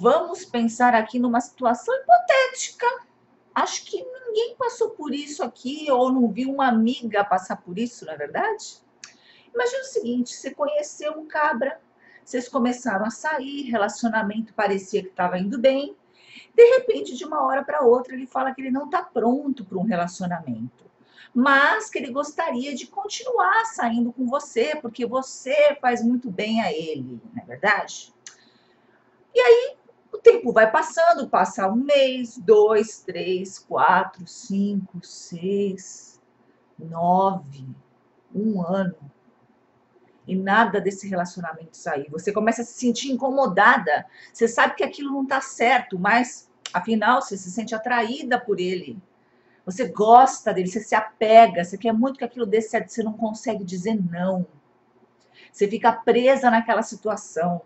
Vamos pensar aqui numa situação hipotética. Acho que ninguém passou por isso aqui ou não viu uma amiga passar por isso, não é verdade? Imagina o seguinte: você conheceu um cabra, vocês começaram a sair, relacionamento parecia que estava indo bem. De repente, de uma hora para outra, ele fala que ele não está pronto para um relacionamento, mas que ele gostaria de continuar saindo com você, porque você faz muito bem a ele, não é verdade? E aí, tempo vai passando, passa um mês, dois, três, quatro, cinco, seis, nove, um ano. E nada desse relacionamento sair. Você começa a se sentir incomodada. Você sabe que aquilo não está certo, mas afinal você se sente atraída por ele. Você gosta dele, você se apega, você quer muito que aquilo dê certo, você não consegue dizer não. Você fica presa naquela situação.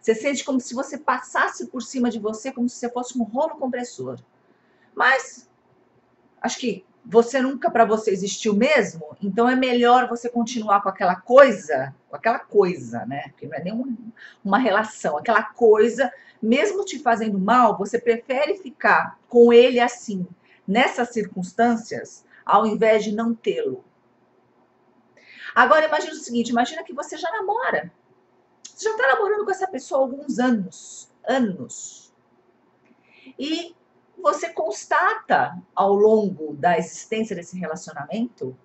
Você sente como se você passasse por cima de você, como se você fosse um rolo compressor. Mas acho que você nunca para você existiu mesmo, então é melhor você continuar com aquela coisa, com aquela coisa, né? Porque não é nem uma relação, aquela coisa, mesmo te fazendo mal, você prefere ficar com ele assim, nessas circunstâncias, ao invés de não tê-lo. Agora imagine o seguinte, imagina que você já namora. Você já está namorando com essa pessoa há alguns anos, anos. E você constata ao longo da existência desse relacionamento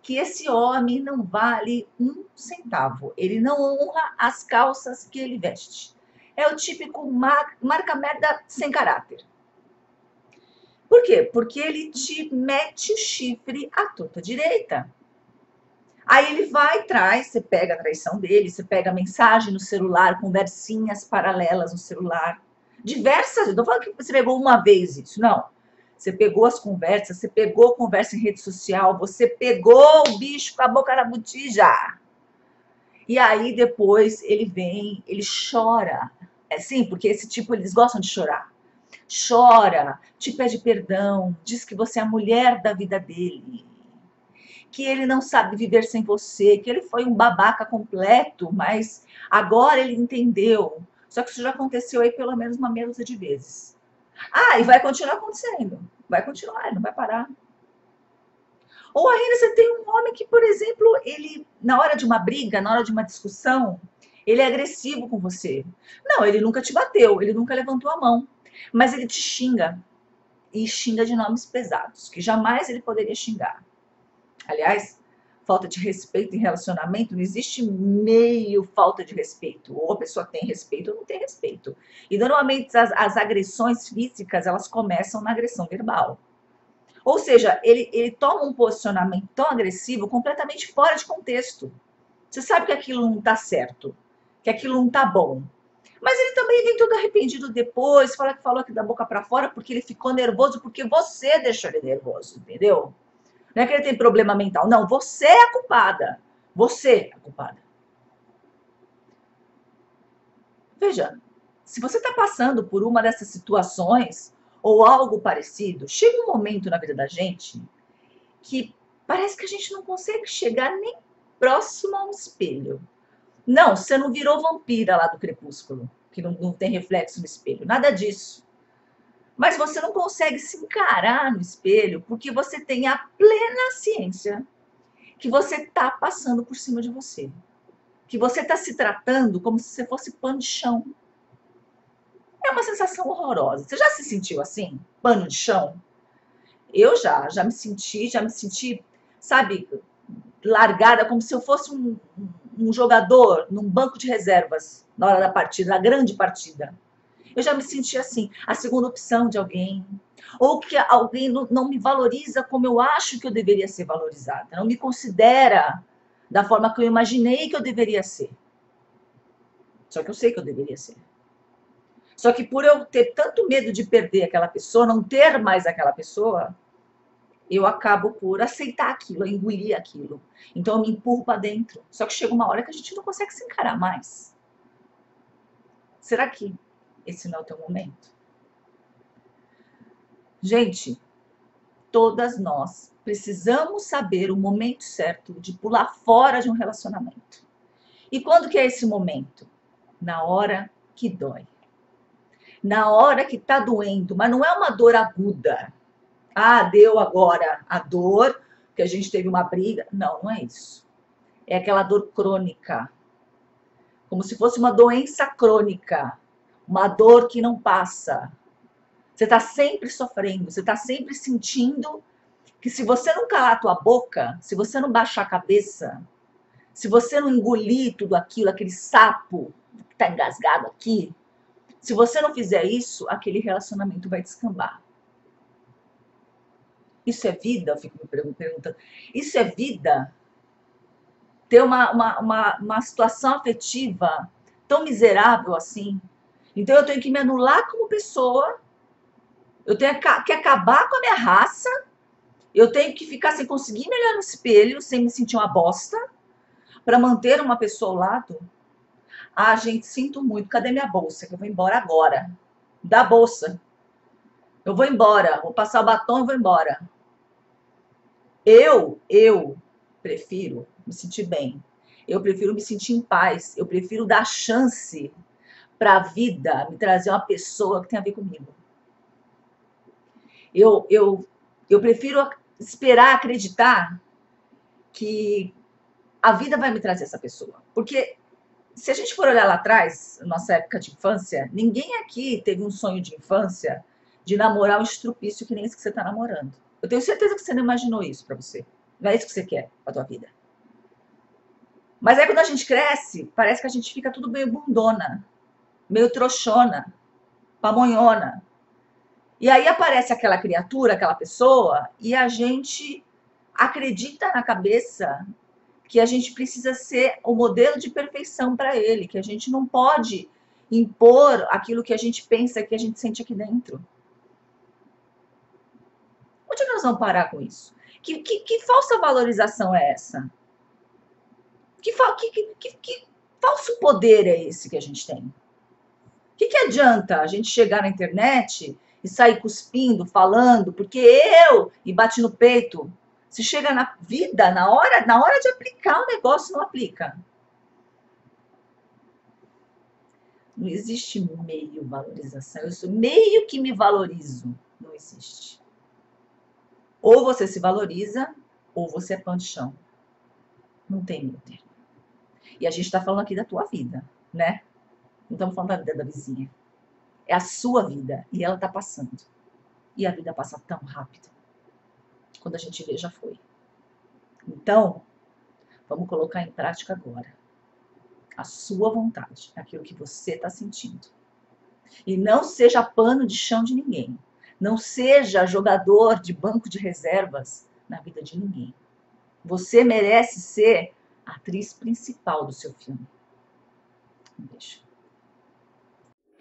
que esse homem não vale um centavo. Ele não honra as calças que ele veste. É o típico mar marca merda sem caráter. Por quê? Porque ele te mete o chifre à torta direita. Aí ele vai, traz, você pega a traição dele, você pega a mensagem no celular, conversinhas paralelas no celular. Diversas, não falando que você pegou uma vez isso, não. Você pegou as conversas, você pegou conversa em rede social, você pegou o bicho com a boca na botija. E aí depois ele vem, ele chora. É sim, porque esse tipo eles gostam de chorar. Chora, te pede perdão, diz que você é a mulher da vida dele que ele não sabe viver sem você, que ele foi um babaca completo, mas agora ele entendeu. Só que isso já aconteceu aí pelo menos uma meia de vezes. Ah, e vai continuar acontecendo. Vai continuar, não vai parar. Ou ainda você tem um homem que, por exemplo, ele, na hora de uma briga, na hora de uma discussão, ele é agressivo com você. Não, ele nunca te bateu, ele nunca levantou a mão, mas ele te xinga. E xinga de nomes pesados, que jamais ele poderia xingar. Aliás, falta de respeito em relacionamento, não existe meio falta de respeito. Ou a pessoa tem respeito ou não tem respeito. E normalmente as, as agressões físicas, elas começam na agressão verbal. Ou seja, ele, ele toma um posicionamento tão agressivo, completamente fora de contexto. Você sabe que aquilo não está certo, que aquilo não está bom. Mas ele também vem todo arrependido depois, fala que falou aqui da boca para fora porque ele ficou nervoso, porque você deixou ele nervoso, entendeu? Não é que ele tem problema mental. Não, você é a culpada. Você é a culpada. Veja, se você está passando por uma dessas situações ou algo parecido, chega um momento na vida da gente que parece que a gente não consegue chegar nem próximo a um espelho. Não, você não virou vampira lá do crepúsculo, que não, não tem reflexo no espelho. Nada disso. Mas você não consegue se encarar no espelho porque você tem a plena ciência que você está passando por cima de você. Que você está se tratando como se você fosse pano de chão. É uma sensação horrorosa. Você já se sentiu assim? Pano de chão? Eu já, já me senti, já me senti, sabe, largada como se eu fosse um, um jogador num banco de reservas na hora da partida, na grande partida eu já me senti assim, a segunda opção de alguém, ou que alguém não me valoriza como eu acho que eu deveria ser valorizada, não me considera da forma que eu imaginei que eu deveria ser. Só que eu sei que eu deveria ser. Só que por eu ter tanto medo de perder aquela pessoa, não ter mais aquela pessoa, eu acabo por aceitar aquilo, engolir aquilo. Então eu me empurro para dentro. Só que chega uma hora que a gente não consegue se encarar mais. Será que esse não é o teu momento. Gente, todas nós precisamos saber o momento certo de pular fora de um relacionamento. E quando que é esse momento? Na hora que dói. na hora que tá doendo, mas não é uma dor aguda. Ah, deu agora a dor, que a gente teve uma briga. Não, não é isso. É aquela dor crônica. Como se fosse uma doença crônica. Uma dor que não passa. Você está sempre sofrendo, você está sempre sentindo que se você não calar a tua boca, se você não baixar a cabeça, se você não engolir tudo aquilo, aquele sapo que está engasgado aqui, se você não fizer isso, aquele relacionamento vai descambar. Isso é vida? Eu fico me perguntando. Isso é vida? Ter uma, uma, uma, uma situação afetiva tão miserável assim? Então eu tenho que me anular como pessoa, eu tenho que acabar com a minha raça, eu tenho que ficar sem conseguir me olhar no espelho, sem me sentir uma bosta, para manter uma pessoa ao lado. Ah, gente, sinto muito. Cadê minha bolsa? Que eu vou embora agora. Dá bolsa. Eu vou embora. Vou passar o batom e vou embora. Eu, eu prefiro me sentir bem. Eu prefiro me sentir em paz. Eu prefiro dar chance para a vida me trazer uma pessoa que tem a ver comigo. Eu, eu, eu prefiro esperar acreditar que a vida vai me trazer essa pessoa. Porque se a gente for olhar lá atrás, nossa época de infância, ninguém aqui teve um sonho de infância de namorar um estrupício que nem esse que você está namorando. Eu tenho certeza que você não imaginou isso para você. Não é isso que você quer para tua vida. Mas aí quando a gente cresce, parece que a gente fica tudo meio bundona, meio trouxona, pamonhona. E aí aparece aquela criatura, aquela pessoa, e a gente acredita na cabeça que a gente precisa ser o modelo de perfeição para ele, que a gente não pode impor aquilo que a gente pensa, que a gente sente aqui dentro. Onde nós vamos parar com isso? Que, que, que falsa valorização é essa? Que, que, que, falso poder é esse que a gente tem? O que, que adianta a gente chegar na internet e sair cuspindo, falando, porque eu, e bate no peito? Se chega na vida, na hora, na hora de aplicar o negócio, não aplica. Não existe meio valorização. Eu sou meio que me valorizo. Não existe. Ou você se valoriza, ou você é pão de chão. Não tem meio termo. E a gente está falando aqui da tua vida, né? Não estamos falando da vida da vizinha. É a sua vida e ela está passando. E a vida passa tão rápido. Quando a gente vê, já foi. Então, vamos colocar em prática agora. A sua vontade, aquilo que você está sentindo. E não seja pano de chão de ninguém. Não seja jogador de banco de reservas na vida de ninguém. Você merece ser a atriz principal do seu filme. Um beijo.